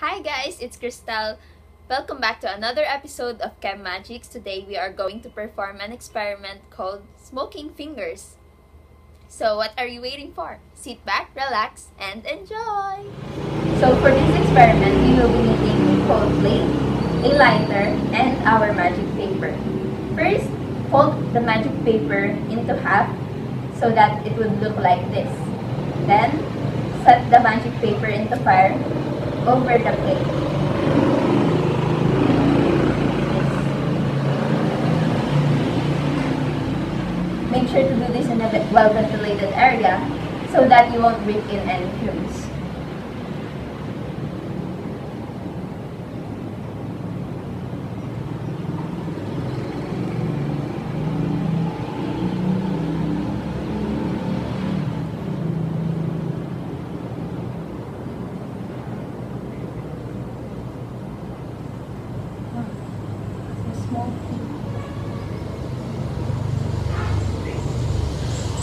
Hi guys, it's Kristel. Welcome back to another episode of Chem Magics. Today we are going to perform an experiment called smoking fingers. So what are you waiting for? Sit back, relax, and enjoy! So for this experiment, we will be needing cold plate, a lighter, and our magic paper. First, fold the magic paper into half so that it would look like this. Then, set the magic paper into fire over the plate. Make sure to do this in a well-ventilated area so that you won't breathe in any fumes.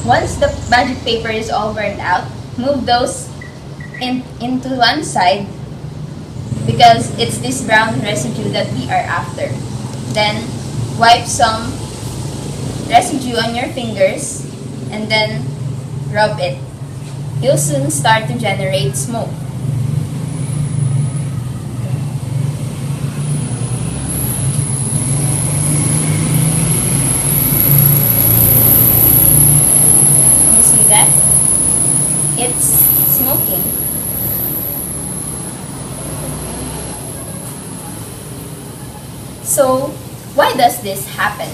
Once the magic paper is all burned out, move those in, into one side because it's this brown residue that we are after. Then wipe some residue on your fingers and then rub it. You'll soon start to generate smoke. You see that? It's smoking. So, why does this happen?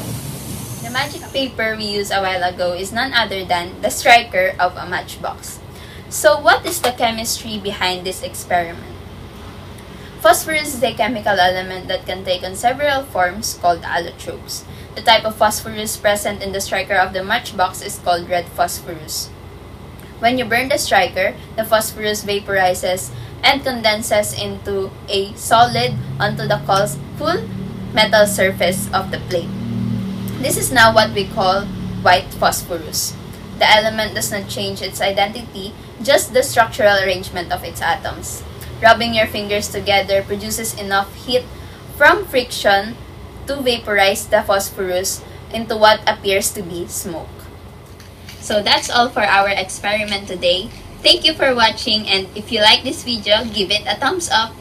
The magic paper we used a while ago is none other than the striker of a matchbox. So, what is the chemistry behind this experiment? Phosphorus is a chemical element that can take on several forms called allotropes. The type of phosphorus present in the striker of the matchbox is called red phosphorus. When you burn the striker, the phosphorus vaporizes and condenses into a solid onto the full metal surface of the plate. This is now what we call white phosphorus. The element does not change its identity, just the structural arrangement of its atoms. Rubbing your fingers together produces enough heat from friction to vaporize the phosphorus into what appears to be smoke. So that's all for our experiment today. Thank you for watching and if you like this video, give it a thumbs up.